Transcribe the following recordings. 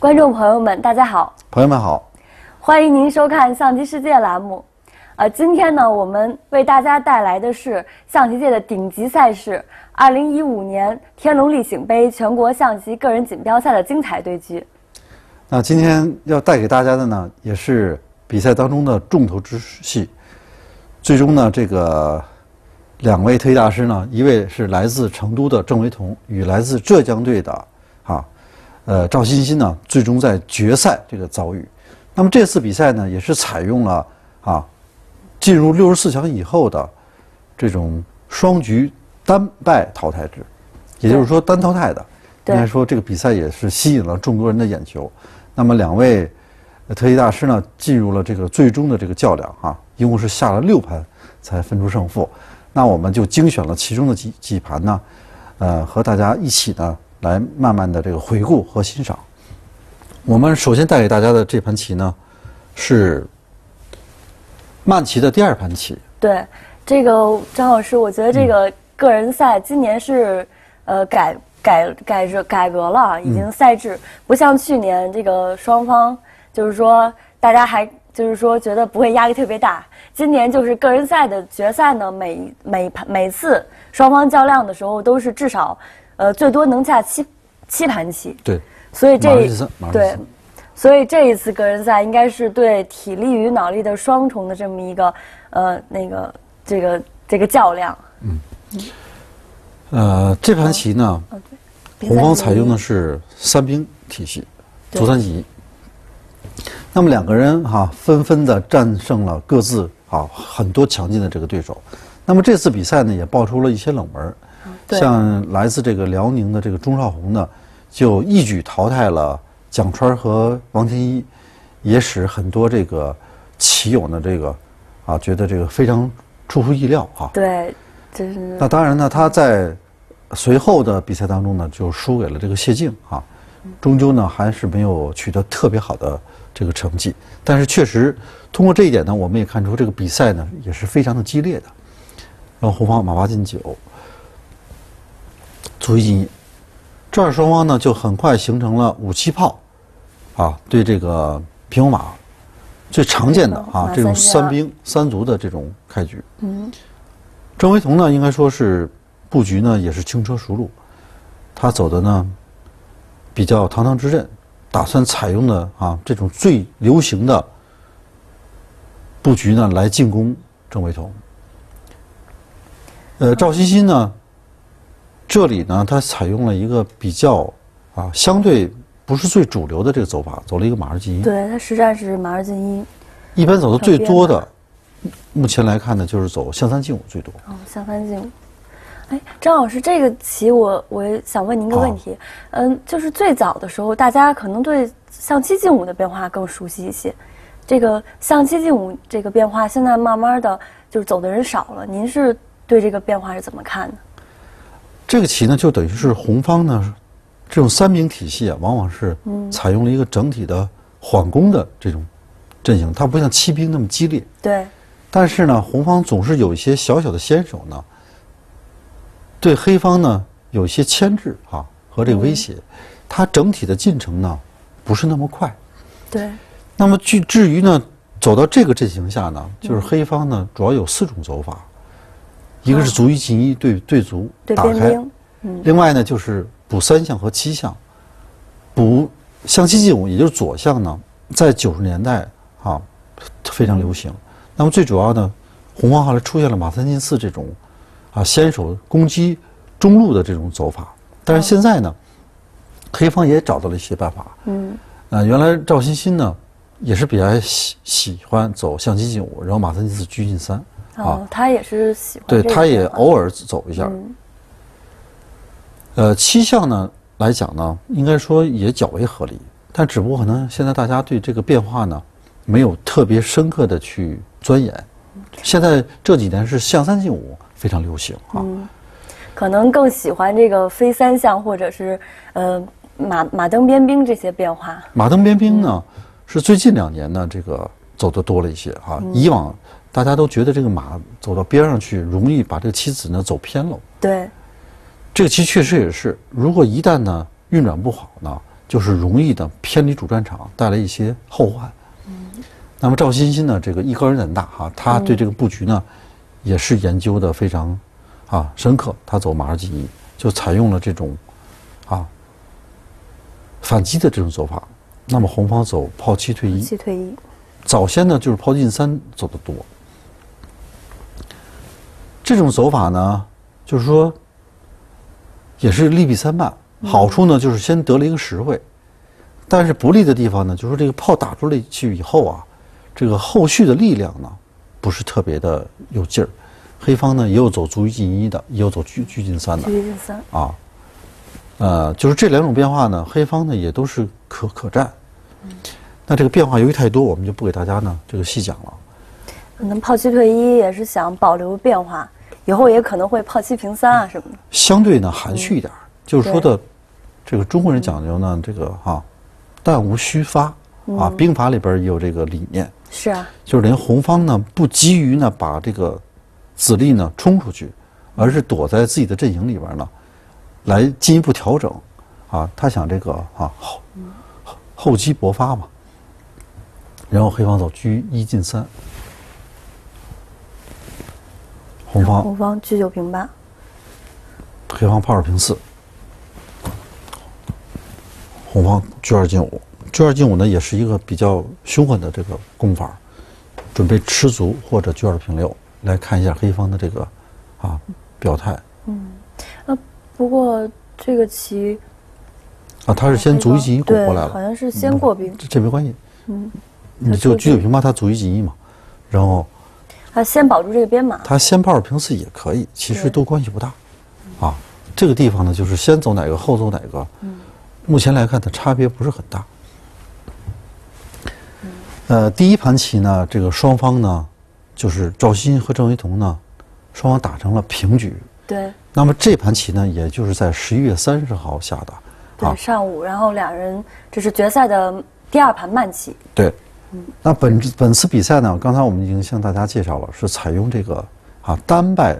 观众朋友们，大家好，朋友们好，欢迎您收看《象棋世界》栏目。呃，今天呢，我们为大家带来的是象棋界的顶级赛事——二零一五年天龙立醒杯全国象棋个人锦标赛的精彩对局。那今天要带给大家的呢，也是比赛当中的重头之戏。最终呢，这个两位特级大师呢，一位是来自成都的郑维彤，与来自浙江队的啊。呃，赵欣欣呢，最终在决赛这个遭遇。那么这次比赛呢，也是采用了啊，进入六十四强以后的这种双局单败淘汰制，也就是说单淘汰的。应该说这个比赛也是吸引了众多人的眼球。那么两位特级大师呢，进入了这个最终的这个较量啊，一共是下了六盘才分出胜负。那我们就精选了其中的几几盘呢，呃，和大家一起呢。来慢慢的这个回顾和欣赏。我们首先带给大家的这盘棋呢，是慢棋的第二盘棋。对，这个张老师，我觉得这个个人赛今年是呃改改改革改革了，已经赛制不像去年这个双方就是说大家还就是说觉得不会压力特别大。今年就是个人赛的决赛呢，每每盘每次双方较量的时候都是至少。呃，最多能下七七盘棋。对，所以这对，所以这一次个人赛应该是对体力与脑力的双重的这么一个呃那个这个这个较量。嗯，呃，这盘棋呢，红方采用的是三兵体系，卒三棋。那么两个人哈纷纷的战胜了各自啊很多强劲的这个对手。那么这次比赛呢也爆出了一些冷门。像来自这个辽宁的这个钟少红呢，就一举淘汰了蒋川和王天一，也使很多这个棋友呢这个啊觉得这个非常出乎意料啊。对，就是。那当然呢，他在随后的比赛当中呢就输给了这个谢晋啊，终究呢还是没有取得特别好的这个成绩。但是确实通过这一点呢，我们也看出这个比赛呢也是非常的激烈的。然后红方马八进九。卒一进一，这儿双方呢就很快形成了武器炮，啊，对这个平侯马最常见的啊这种三兵三卒的这种开局。嗯，郑维同呢应该说是布局呢也是轻车熟路，他走的呢比较堂堂之阵，打算采用的啊这种最流行的布局呢来进攻郑维同。呃，赵欣欣呢？这里呢，它采用了一个比较啊，相对不是最主流的这个走法，走了一个马二进一。对，它实战是马二进一。一般走的最多的，目前来看呢，就是走象三进五最多。哦，象三进五。哎，张老师，这个棋我我想问您一个问题，嗯，就是最早的时候，大家可能对象七进五的变化更熟悉一些。这个象七进五这个变化，现在慢慢的就是走的人少了。您是对这个变化是怎么看的？这个棋呢，就等于是红方呢，这种三兵体系啊，往往是采用了一个整体的缓攻的这种阵型，它不像七兵那么激烈。对。但是呢，红方总是有一些小小的先手呢，对黑方呢有一些牵制啊和这个威胁，它整体的进程呢不是那么快。对。那么，至至于呢，走到这个阵型下呢，就是黑方呢主要有四种走法。一个是卒一进一对对卒打开，另外呢就是补三象和七象，补象七进五，也就是左象呢，在九十年代啊非常流行。那么最主要呢，红方后来出现了马三进四这种啊先手攻击中路的这种走法。但是现在呢，黑方也找到了一些办法。嗯，啊，原来赵欣欣呢也是比较喜喜欢走象七进五，然后马三进四车进三。哦，他也是喜欢。对，他也偶尔走一下。呃，七项呢来讲呢，应该说也较为合理，但只不过可能现在大家对这个变化呢，没有特别深刻的去钻研。现在这几年是象三进五非常流行啊。可能更喜欢这个飞三象或者是呃马马登边兵这些变化。马登边兵呢，是最近两年呢这个走的多了一些哈，以往。大家都觉得这个马走到边上去，容易把这个棋子呢走偏了。对，这个棋确实也是。如果一旦呢运转不好呢，就是容易的偏离主战场，带来一些后患。那么赵欣欣呢，这个艺高人胆大哈，他对这个布局呢，也是研究的非常啊深刻。他走马二进一，就采用了这种啊反击的这种走法。那么红方走炮七退一，七退一。早先呢就是炮进三走的多。这种走法呢，就是说也是利弊参半。好处呢就是先得了一个实惠，但是不利的地方呢，就是说这个炮打出来去以后啊。这个后续的力量呢，不是特别的有劲儿。黑方呢也有走卒一进一的，也有走车车进三的。车进三啊，呃，就是这两种变化呢，黑方呢也都是可可战。那这个变化由于太多，我们就不给大家呢这个细讲了。可能炮七退一也是想保留变化，以后也可能会炮七平三啊什么的。相对呢含蓄一点，就是说的，这个中国人讲究呢这个哈，弹无虚发啊，兵法里边也有这个理念。是啊，就是连红方呢不急于呢把这个子力呢冲出去，而是躲在自己的阵营里边呢，来进一步调整，啊，他想这个啊后厚积薄发嘛。然后黑方走车一进三，红方红方车九平八，黑方炮二平四，红方车二进五。车二进五呢，也是一个比较凶狠的这个攻法，准备吃卒或者车二平六，来看一下黑方的这个啊表态。嗯，啊，不过这个棋啊，他是先卒一进一过过来了，好像是先过兵，这没关系。嗯，你就车九平八，他卒一进一嘛，然后他先保住这个编码，他先炮二平四也可以，其实都关系不大。啊，这个地方呢，就是先走哪个后走哪个，目前来看，它差别不是很大。呃，第一盘棋呢，这个双方呢，就是赵鑫和郑维彤呢，双方打成了平局。对。那么这盘棋呢，也就是在十一月三十号下的。对，上午，然后两人这是决赛的第二盘慢棋。对。嗯。那本本次比赛呢，刚才我们已经向大家介绍了，是采用这个啊单败，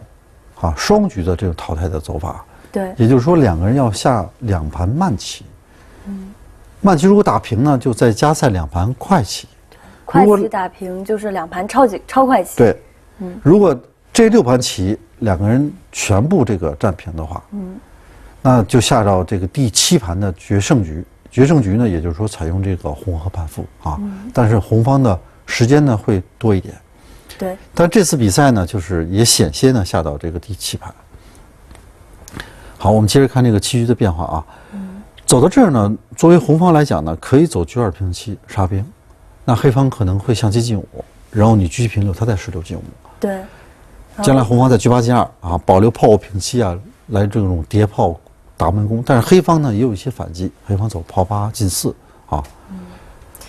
啊双局的这种淘汰的走法。对。也就是说，两个人要下两盘慢棋。嗯。慢棋如果打平呢，就再加赛两盘快棋。快棋打平就是两盘超级超快棋。对，嗯，如果这六盘棋两个人全部这个战平的话，嗯，那就下到这个第七盘的决胜局。决胜局呢，也就是说采用这个红和盘负啊，但是红方的时间呢会多一点。对。但这次比赛呢，就是也险些呢下到这个第七盘。好，我们接着看这个棋局的变化啊。嗯。走到这儿呢，作为红方来讲呢，可以走车二平七杀兵。那黑方可能会象棋进五，然后你车平六，他再士六进五。对。将来红方在车八进二啊，保留炮五平七啊，来这种叠炮打门攻。但是黑方呢也有一些反击，黑方走炮八进四啊，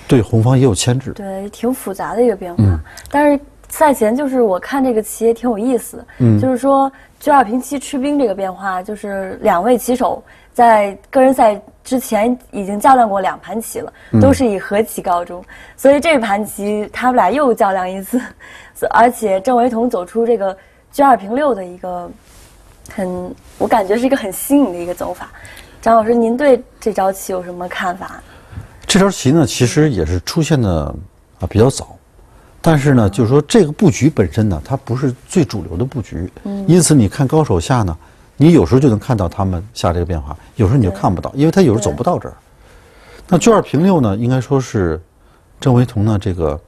对红方也有牵制。对，挺复杂的一个变化。但是赛前就是我看这个棋也挺有意思，嗯，就是说车二平七吃兵这个变化，就是两位棋手在个人赛。之前已经较量过两盘棋了，都是以和棋告终，所以这盘棋他们俩又较量一次，而且郑维彤走出这个车二平六的一个很，我感觉是一个很新颖的一个走法。张老师，您对这招棋有什么看法？这招棋呢，其实也是出现的啊比较早，但是呢，就是说这个布局本身呢，它不是最主流的布局，因此你看高手下呢。你有时候就能看到他们下这个变化，有时候你就看不到，因为他有时候走不到这儿。那车二平六呢？应该说是郑维彤呢这个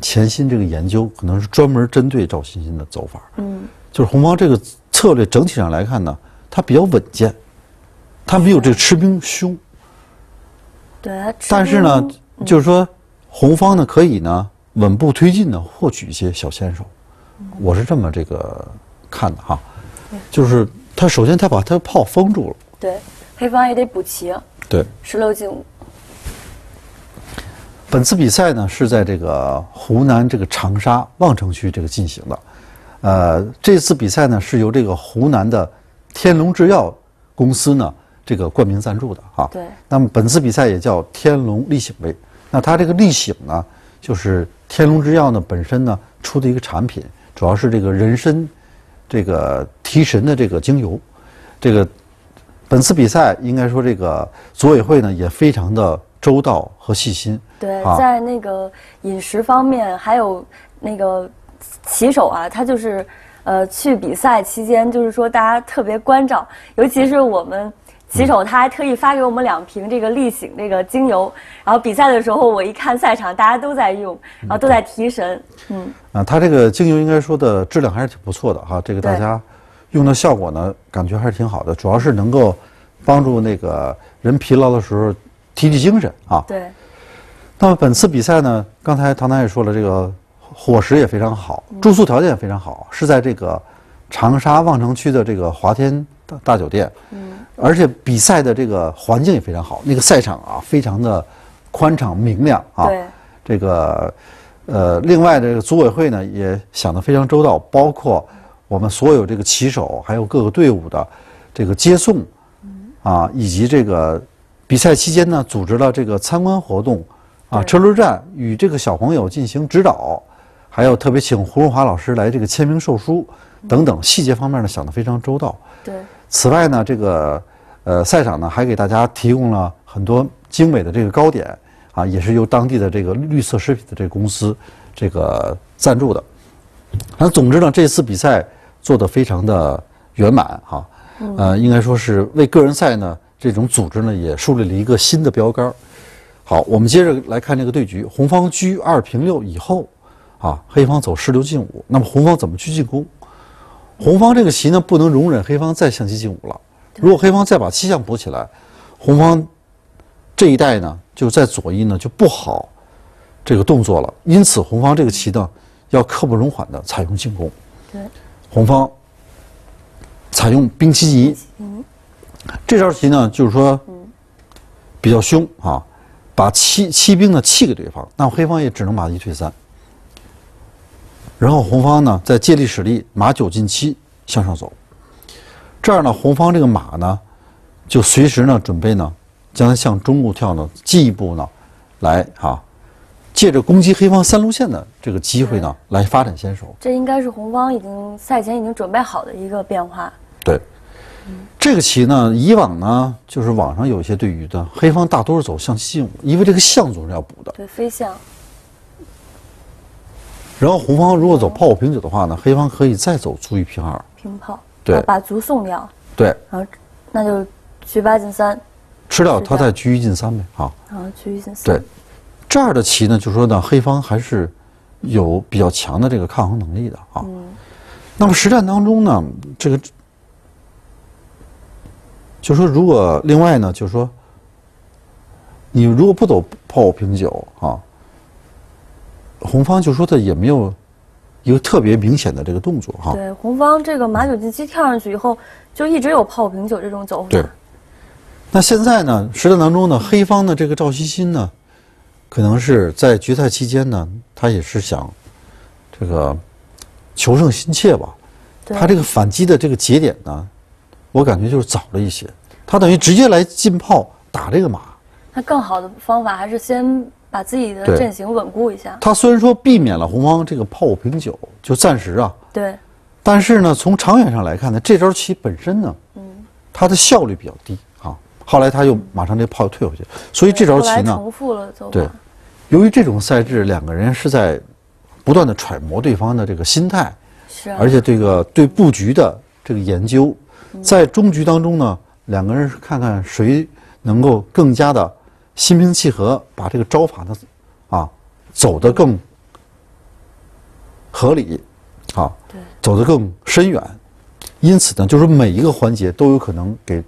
潜心这个研究，可能是专门针对赵欣欣的走法。嗯，就是红方这个策略整体上来看呢，它比较稳健，它没有这个吃兵凶。对，但是呢，就是说红方呢可以呢稳步推进呢，获取一些小先手。我是这么这个看的哈，就是。他首先他把他的炮封住了，对，黑方也得补齐，对，十六进五。本次比赛呢是在这个湖南这个长沙望城区这个进行的，呃，这次比赛呢是由这个湖南的天龙制药公司呢这个冠名赞助的哈，对。那么本次比赛也叫天龙立醒杯，那它这个立醒呢就是天龙制药呢本身呢出的一个产品，主要是这个人参。这个提神的这个精油，这个本次比赛应该说这个组委会呢也非常的周到和细心。对，啊在那个饮食方面，还有那个骑手啊，他就是呃去比赛期间，就是说大家特别关照，尤其是我们骑手，他还特意发给我们两瓶这个力醒这个精油，然后比赛的时候我一看赛场大家都在用，然后都在提神，嗯，啊，它这个精油应该说的质量还是挺不错的哈，这个大家用的效果呢，感觉还是挺好的，主要是能够帮助那个人疲劳的时候提提精神啊。对，那么本次比赛呢，刚才唐楠也说了，这个伙食也非常好，嗯住宿条件也非常好，是在这个长沙望城区的这个华天大大酒店，嗯，而且比赛的这个环境也非常好，那个赛场啊非常的宽敞明亮啊，对，这个呃，另外这个组委会呢也想得非常周到，包括我们所有这个骑手，还有各个队伍的这个接送，啊，以及这个比赛期间呢组织了这个参观活动，啊，车轮战与这个小朋友进行指导，还有特别请胡荣华老师来这个签名售书等等细节方面呢想得非常周到。对，此外呢，这个呃赛场呢还给大家提供了很多精美的这个糕点啊，也是由当地的这个绿色食品的这个公司这个赞助的。那总之呢，这次比赛做得非常的圆满哈、呃，应该说是为个人赛呢这种组织呢也树立了一个新的标杆儿。好，我们接着来看这个对局，红方居二平六以后，啊，黑方走士六进五，那么红方怎么去进攻？红方这个棋呢，不能容忍黑方再象棋进五了。如果黑方再把七象补起来，红方这一带呢，就在左翼呢就不好这个动作了。因此，红方这个棋呢，要刻不容缓的采用进攻。对，红方采用兵七进一，这招棋呢，就是说比较凶啊，把七七兵呢弃给对方，那么黑方也只能马一退三。然后红方呢再借力使力，马九进七向上走。这样呢，红方这个马呢，就随时呢准备呢，将它向中路跳呢，进一步呢，来啊，借着攻击黑方三路线的这个机会呢，来发展先手。这应该是红方已经赛前已经准备好的一个变化，对，这个棋呢，以往呢，就是网上有一些对于的，黑方大多是走象棋进五，因为这个象总是要补的。对，飞象，然后红方如果走炮五平九的话呢，黑方可以再走卒一平二。平炮，对。把卒送掉，对，然后那就局八进三，吃掉他再车一进三呗。啊，然后局一进三，对，这样的棋呢，就说呢，黑方还是有比较强的这个抗衡能力的啊。那么实战当中呢，这个就说如果另外呢，就是说你如果不走炮五平九啊，红方就说他也没有一个特别明显的这个动作哈、对，红方这个马九进七跳上去以后，就一直有炮五平九这种走法。对，那现在呢，实战当中呢，黑方的这个赵西新呢，可能是在决赛期间呢，他也是想这个求胜心切吧。对他这个反击的这个节点呢，我感觉就是早了一些，他等于直接来进炮打这个马。那更好的方法还是先把自己的阵型稳固一下。他虽然说避免了红方这个炮五平九，就暂时啊，对，但是呢，从长远上来看呢，这招棋本身呢，嗯它的效率比较低啊。后来他又马上这炮退回去，所以这招棋呢，重复了走。对，由于这种赛制，两个人是在不断的揣摩对方的这个心态，是啊，而且这个对布局的这个研究，在终局当中呢，两个人是看看谁能够更加的心平气和，把这个招法呢，啊，走得更合理，啊，对。走得更深远。因此呢，就是每一个环节都有可能给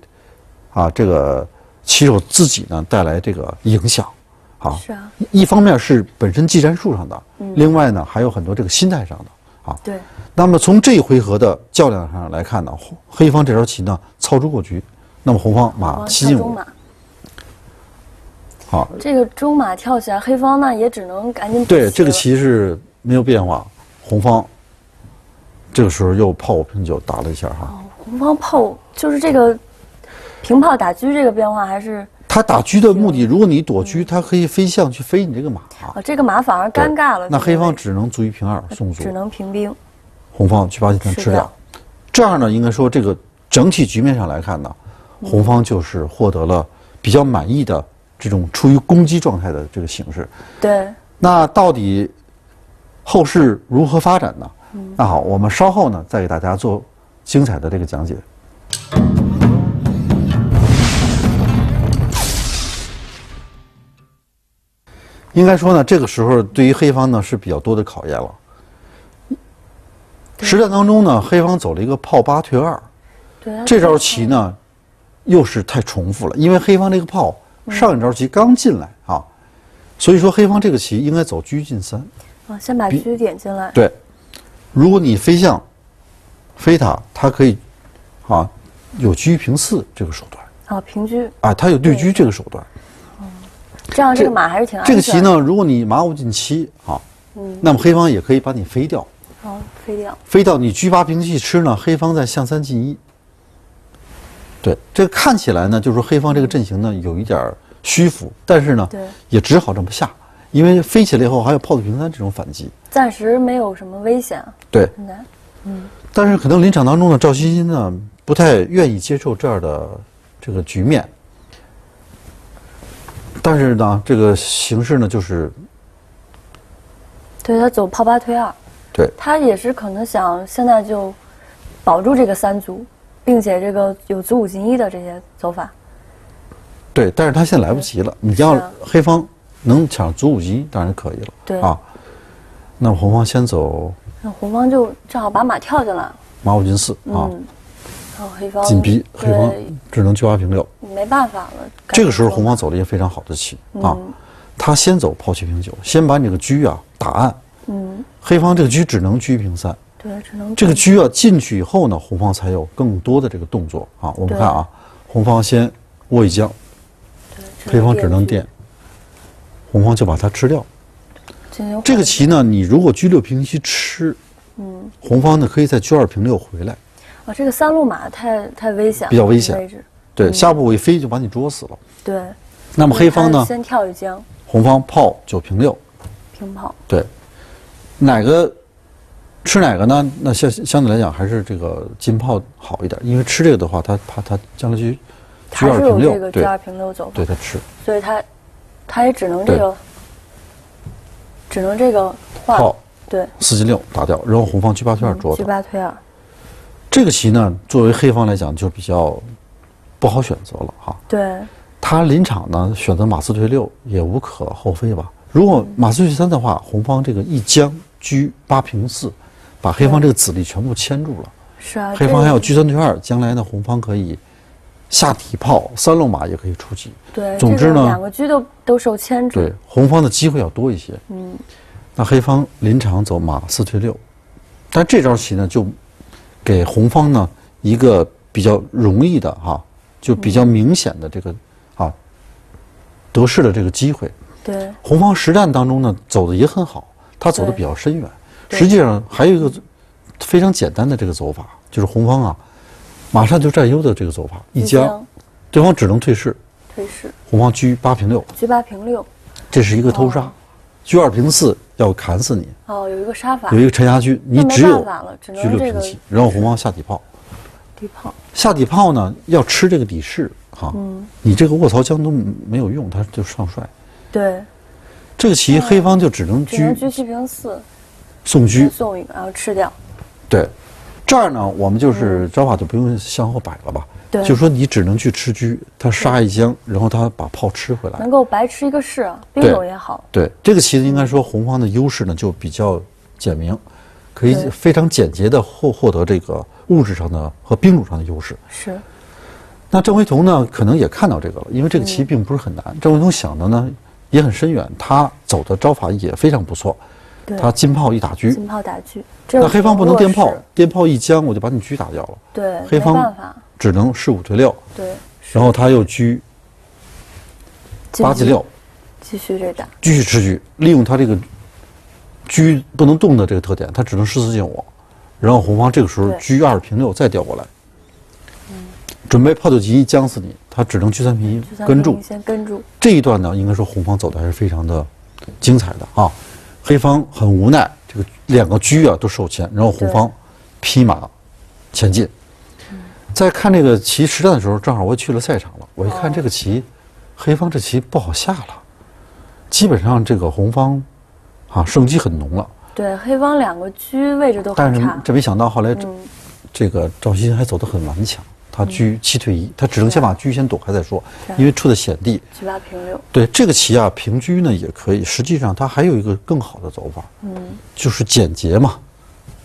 啊这个棋手自己呢带来这个影响，啊，是啊，一方面是本身技战术上的，另外呢还有很多这个心态上的啊。对，那么从这一回合的较量上来看呢，红黑方这招棋呢操之过急，那么红方马往七进五啊，这个中马跳起来，黑方那也只能赶紧补对这个棋是没有变化，红方这个时候又炮五平九打了一下哈，红方炮就是这个平炮打车这个变化还是他打车的目的，如果你躲车，他可以飞象去飞你这个马，啊，这个马反而尴尬了。那黑方只能卒一平二送卒只，能平兵。红方去把这三吃掉吃掉。这样呢，应该说这个整体局面上来看呢，红方就是获得了比较满意的这种处于攻击状态的这个形式。对，那到底后市如何发展呢？那好，我们稍后呢再给大家做精彩的这个讲解。应该说呢，这个时候对于黑方呢是比较多的考验了。实战当中呢，黑方走了一个炮八退二，对，这招棋呢又是太重复了，因为黑方这个炮上一招棋刚进来啊，所以说黑方这个棋应该走车进三。啊，先把车点进来。对，如果你飞象飞塔，它可以啊有车平四这个手段啊，平车啊，它有对车这个手段。这样这个马还是挺安这个棋呢，如果你马五进七啊，嗯，那么黑方也可以把你飞掉。好，飞掉。飞掉你车八平七吃呢，黑方在象三进一。对，这个看起来呢，就是说黑方这个阵型呢有一点虚浮，但是呢，也只好这么下，因为飞起来以后还有炮对平三这种反击，暂时没有什么危险。对，很难。嗯，但是可能临场当中呢，赵欣欣呢不太愿意接受这样的这个局面。但是呢，这个形势呢，就是对他走炮八退二，对。他也是可能想现在就保住这个三卒，并且这个有子午进一的这些走法。对，但是他现在来不及了。你要黑方能抢子午进一，当然可以了。对啊，那么红方先走，那红方就正好把马跳进来，马五进四啊，嗯，然后黑方紧逼，黑方只能车八平六。没办法了。这个时候红方走了一个非常好的棋啊嗯，他先走炮七平九，先把你这个车啊打暗，嗯，黑方这个车只能车平三。对，只能这个车啊进去以后呢，红方才有更多的这个动作啊。我们看啊，红方先握一将，黑方只能电垫，红方就把它吃掉。这个棋呢，你如果车六平七吃，嗯，红方呢可以在车二平六回来，啊，这个三路马太太危险了，比较危险对，下步一飞就把你捉死了。对。那么黑方呢，先跳一将红方炮九平六，平炮，对，哪个吃哪个呢？那相相对来讲还是这个金炮好一点，因为吃这个的话，他怕他将来去车还二平六是有这，个对居二平六走法，对，他吃所以他他也只能这个，只能这个换炮对四进六打掉，然后红方车八退二捉七的。八退二，这个棋呢，作为黑方来讲就比较不好选择了哈。对他临场呢选择马四退六也无可厚非吧。如果马四退三的话，红方这个一将车八平四，把黑方这个子力全部牵住了。是啊，黑方还有这车三退二，将来呢红方可以下底炮，三路马也可以出击。对，总之呢两个车都都受牵制，对，红方的机会要多一些。嗯，那黑方临场走马四退六，但这招棋呢就给红方呢一个比较容易的哈、就比较明显的这个啊得势的这个机会。对红方实战当中呢走的也很好，他走的比较深远。对。实际上还有一个非常简单的这个走法，就是红方啊马上就占优的这个走法，一将，对方只能退士，退士红方车八平六，，G 八平六，这是一个偷杀哦，车二平四要砍死你，哦，有一个杀法。有，一个沉下车，你只有办法了，只车能这个六平七，然后红方下底炮，底炮，下底炮呢要吃这个底士哈，嗯，你这个卧槽将都没有用，他就上帅。对，这个棋黑方就只能车只能车七平四，送车，送一个，然后吃掉，对，这儿呢，我们就是招法就不用向后摆了吧？嗯对就说你只能去吃车，他杀一将，然后他把炮吃回来能。够白吃一个士啊，兵对种也好，对，这个棋子应该说红方的优势呢就比较简明，可以非常简洁的获获得这个物质上的和兵种上的优势。是，那郑维彤呢，可能也看到这个了，因为这个嗯棋并不是很难。郑维彤想的呢也很深远，他走的招法也非常不错。对，他金炮一打车，金炮打车，那黑方不能颠炮弱势，颠炮一将我就把你车打掉了，对，黑方只能士五退六，对，然后他又车八进六，继续这打，继续吃车，利用他这个车不能动的这个特点，他只能十四进五，然后红方这个时候对。车二平六再调过来，准备炮九进一将死你，他只能车三平一跟住。先跟住，这一段呢，应该说红方走的还是非常的精彩的啊。黑方很无奈，这个两个车啊都受牵，然后红方匹马前进。在看这个棋实战的时候，正好我去了赛场了。我一看哦这个棋，黑方这棋不好下了，基本上这个红方啊胜机很浓了。对，黑方两个车位置都但是很差。这没想到后来这嗯，这个赵鑫还走得很顽强，他车七退一，他只能先把车先躲开再说因为出的险地。七八平六。对这个棋啊，平车呢也可以。实际上他还有一个更好的走法，嗯，就是简洁嘛。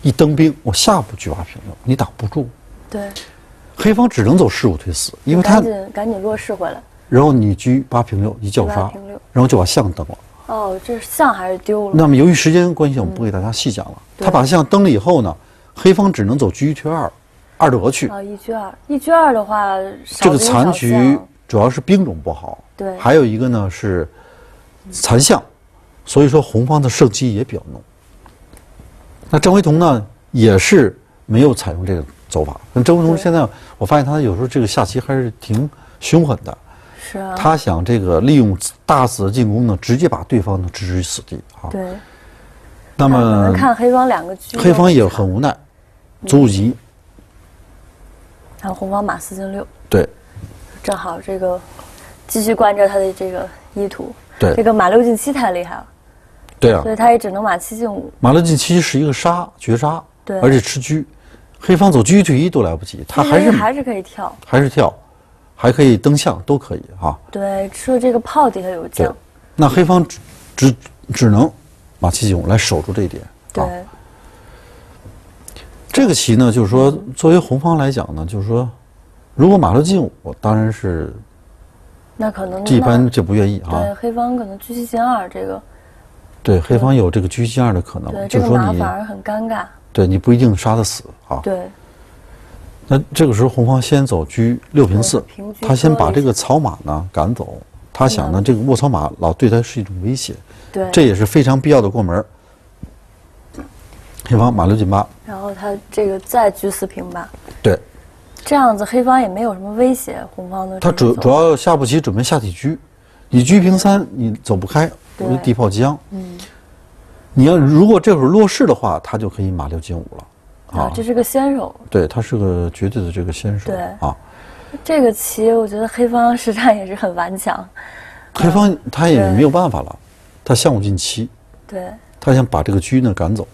一登兵，我下步车八平六，你挡不住。对，黑方只能走士五退四，因为他赶紧赶紧落士回来。然后你车八平六一叫杀然后就把象登了。哦，这象还是丢了。那么由于时间关系，我们不给大家细讲了。对他把象登了以后呢，黑方只能走车一退二，二得去。啊，一车二，一车二的话，这个残局主要是兵种不好，对还有一个呢是残象，所以说红方的胜机也比较浓。那郑惟桐呢也是没有采用这个走法。那郑惟桐对现在我发现他有时候这个下棋还是挺凶狠的，是啊，他想这个利用大子的进攻呢，直接把对方呢置之于死地啊。对。那么看黑方两个车，黑方也很无奈，卒五级，然后红方马四进六，对正好这个继续关着他的这个意图。对这个马六进七太厉害了，对啊所，以他也只能马七进五。马六进七是一个杀绝杀，对而且吃车，黑方走车一退一都来不及，他还是还是可以跳。还是跳，还可以蹬象，都可以哈。对，吃了这个炮底下有对将。，那黑方只只只能马七进五来守住这一点。对，啊，这个棋呢，就是说，作为红方来讲呢，就是说，如果马六进五，当然是那可能这一般就不愿意啊对。黑方可能车七进二这个，对，黑方有这个车进二的可能，就是说你马反而很尴尬。对你不一定杀得死啊。对，那这个时候红方先走车六平四他先把这个草马呢赶走，他想呢嗯这个卧槽马老对他是一种威胁，对，这也是非常必要的过门儿。黑方马六进八，然后他这个再车四平八，对这样子黑方也没有什么威胁，红方的他主主要下步棋准备下底车，你车平三你走不开，对因为地炮将。嗯你要如果这会儿落士的话，他就可以马六进五了。啊，这是个先手。对他是个绝对的这个先手对啊。这个棋我觉得黑方 实战也是很顽强。黑方他也没有办法了，他象五进七，对，他想把这个车呢赶走。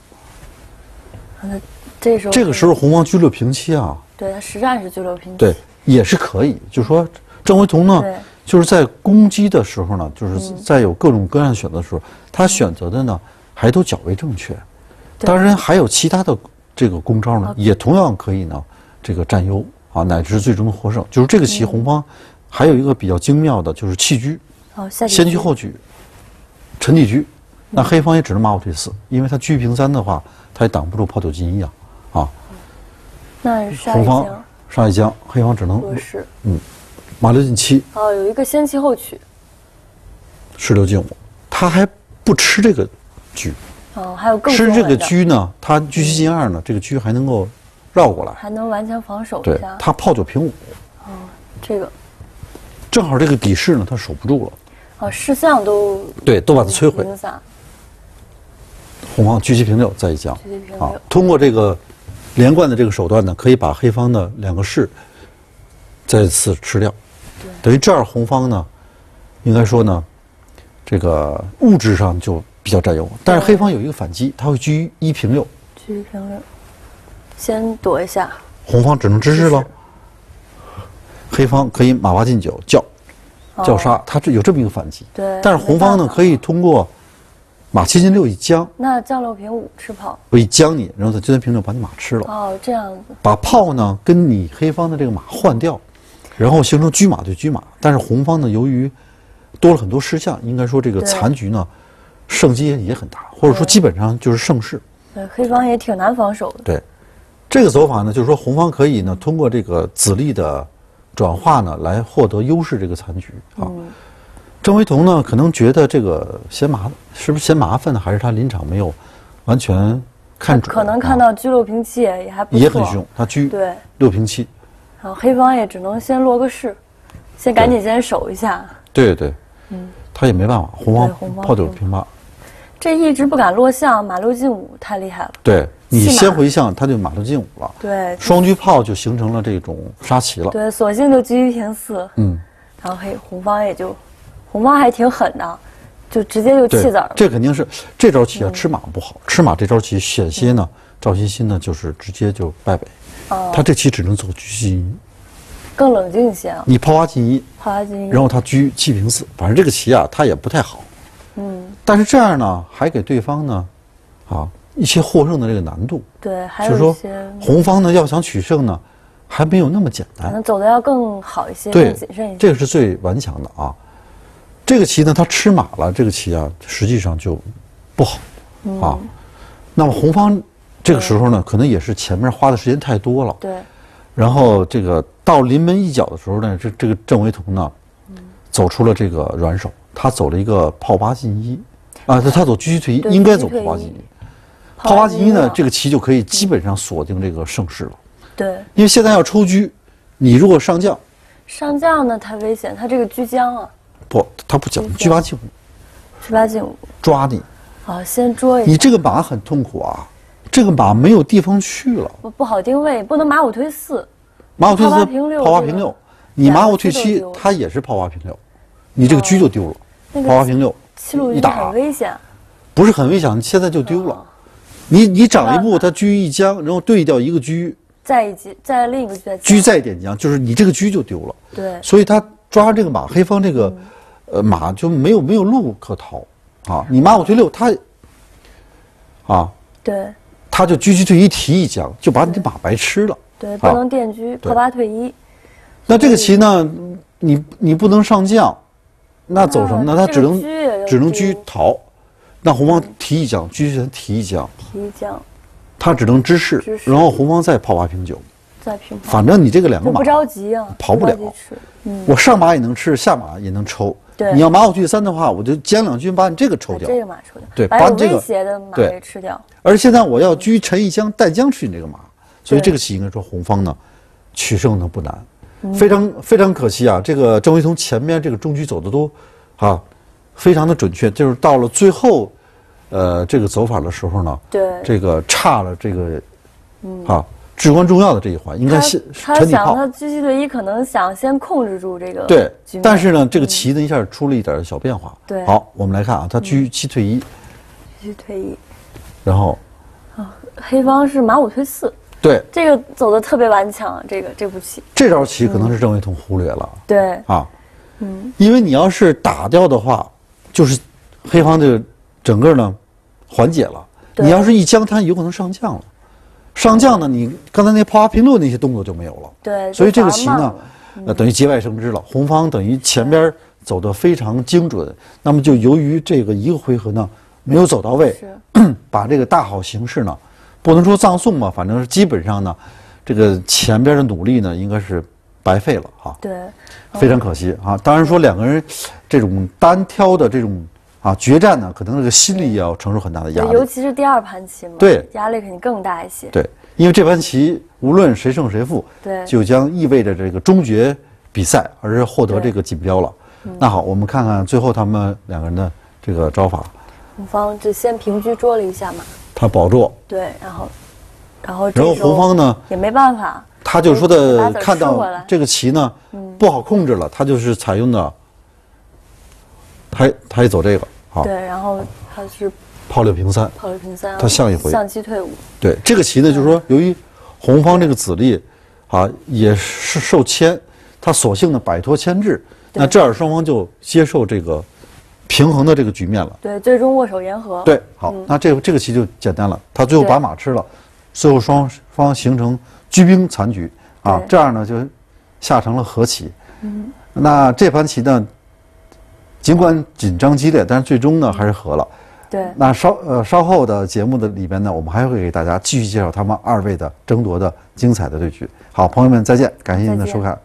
那这时候这个时候红方居六平七啊，对他实战是居六平七。对，也是可以。就是说，郑惟桐呢，就是在攻击的时候呢，就是在有各种各样的选择的时候，他选择的呢还都较为正确。当然还有其他的这个攻招呢啊，也同样可以呢这个占优啊，乃至最终的获胜。就是这个棋红方还有一个比较精妙的，就是弃车，哦，下先车车后车，沉底车。那黑方也只能马五退四，因为他车平三的话，他也挡不住炮九进一啊啊。那红方上一将，黑方只能落士。马六进七，哦，有一个先弃后取。士六进五，他还不吃这个车，哦，还有更吃这个车呢，他车七进二呢，这个车还能够绕过来，还能顽强防守对一下。他炮九平五，哦这个正好这个底士呢，他守不住了，哦，士象都对，都把它摧毁。红方车七平六再一将车七平啊，通过这个连贯的这个手段呢，可以把黑方的两个士再次吃掉，等于这样红方呢，应该说呢，这个物质上就比较占优，但是黑方有一个反击，他会车一平六，车一平六，先躲一下。红方只能支持了。黑方可以马八进九叫哦。叫杀，他这有这么一个反击。对但是红方呢可以通过马七进六一将，那将六平五吃炮。我一将你，然后在车三平六把你马吃了，哦，这样子。把炮呢跟你黑方的这个马换掉，然后形成车马对车马。但是红方呢由于多了很多士象，应该说这个残局呢胜机也也很大，或者说基本上就是胜势。对，黑方也挺难防守的。对，这个走法呢，就是说红方可以呢通过这个子力的转化呢来获得优势这个残局啊。嗯，郑惟桐呢可能觉得这个嫌麻，是不是嫌麻烦呢？还是他临场没有完全看准？可能看啊到车六平七也还不错。也很凶，他车对，六平七，然后黑方也只能先落个士，先赶紧先守一下。对对，嗯，他也没办法，红方方炮九平平八，这一直不敢落象，马六进五太厉害了。对你先回象，他就马六进五了。对双车炮就形成了这种杀棋了。对，索性就车平四，嗯，然后黑红方也就，红方还挺狠的，就直接就对弃子。这肯定是这招棋啊，吃马不好，吃马这招棋险些呢，赵欣欣呢就是直接就败北，哦他这棋只能走车进一，更冷静一些啊，你抛花进一，炮花进一，然后他车七平四，反正这个棋啊，他也不太好。嗯，但是这样呢，还给对方呢，啊一些获胜的这个难度，对，还就是说红方呢要想取胜呢，还没有那么简单。可能走的要更好一些，对更谨慎一些。这个是最顽强的啊。这个棋呢，它吃马了，这个棋啊，实际上就不好嗯啊。那么红方这个时候呢，可能也是前面花的时间太多了，对，然后这个到临门一脚的时候呢，这这个郑惟桐呢，走出了这个软手，他走了一个炮八进一，啊，他他走车退一，应该走炮八进一。炮炮八进一呢，这个棋就可以基本上锁定这个胜势了，对。因为现在要抽车，你如果上将，上将呢太危险，他这个车将啊，不，他不讲车车八进五，十八进五抓你。啊，先捉一下，你这个马很痛苦啊，这个马没有地方去了。不不好定位，不能马五推四，马五退四炮八平六你马五退七车都丢，了它也是炮八平六，你这个车就丢了。那个炮八平六七路一打很危险。不是很危险，现在就丢了哦。你你长一步，没办它车一将，然后对掉一个车，再一击，再另一个车车再点将，就是你这个车就丢了。对所以他抓这个马，黑方这个嗯呃马就没有没有路可逃啊。你马五退六，他啊对他就车车退一提一将，就把你的马白吃了。对，不能电车，炮八退一。那这个棋呢，你你不能上将，那走什么呢？他只能只能丢车逃。那红方提一将，车前提一将，提一将他只能支势支，势然后红方再炮八平九。再平，反正你这个两个马不，着急啊，跑不了我上马也能吃，下马也能抽。对。你要马五退三的话，我就将两军把你这个抽掉。这个马抽掉，对把有把这个威胁的马对。给吃掉。而现在我要车沉一将，带将吃你这个马，所以这个棋应该说红方呢取胜呢不难，嗯。非常非常可惜啊！这个郑惟桐前面这个中局走的都啊非常的准确，就是到了最后，呃这个走法的时候呢，对。嗯这个差了这个啊至关重要的这一环，应该他先他想他。狙击队一可能想先控制住这个对，但是呢，这个棋呢一下出了一点小变化。对好，我们来看啊，他车七退一，狙击退一，然后啊黑方是马五退四，对这个走的特别顽强，这个这步棋。这招棋可能是郑惟桐忽略了。对，啊，嗯因为你要是打掉的话，就是黑方的整个呢缓解了。你要是一将，他有可能上将了。上将呢，你刚才那炮花平六那些动作就没有了。对所以这个棋呢了，呃，等于节外生枝了。红方等于前边走得非常精准，那么就由于这个一个回合呢没有走到位，把这个大好形势呢，不能说葬送吧，反正是基本上呢，这个前边的努力呢应该是白费了哈。对，非常可惜啊！当然说两个人这种单挑的这种啊决战呢，可能这个心理也要承受很大的压力，尤。其是第二盘棋嘛，对压力肯定更大一些。对，因为这盘棋无论谁胜谁负，对就将意味着这个终结比赛，而是获得这个锦标了。嗯那好，我们看看最后他们两个人的这个招法，红方就先平车捉了一下嘛，他保住，对，然后，然后然后红方呢，也没办法，他就说的看到这个棋呢不好控制了，他就是采用的，他他也走这个，好，对，然后他是炮六平三。炮六平三，他象一回象七退五，对这个棋呢，就是说，由于红方这个子力啊也是受牵，他索性呢摆脱牵制，那这样双方就接受这个平衡的这个局面了。对，最终握手言和。对，好，那这个这个棋就简单了，他最后把马吃了，最后双方形成车兵残局啊，这样呢就下成了和棋。嗯，那这盘棋呢，尽管紧张激烈，但是最终呢还是和了。对，那稍呃稍后的节目的里边呢，我们还会给大家继续介绍他们二位的争夺的精彩的对局。好，朋友们再见，感谢您的收看。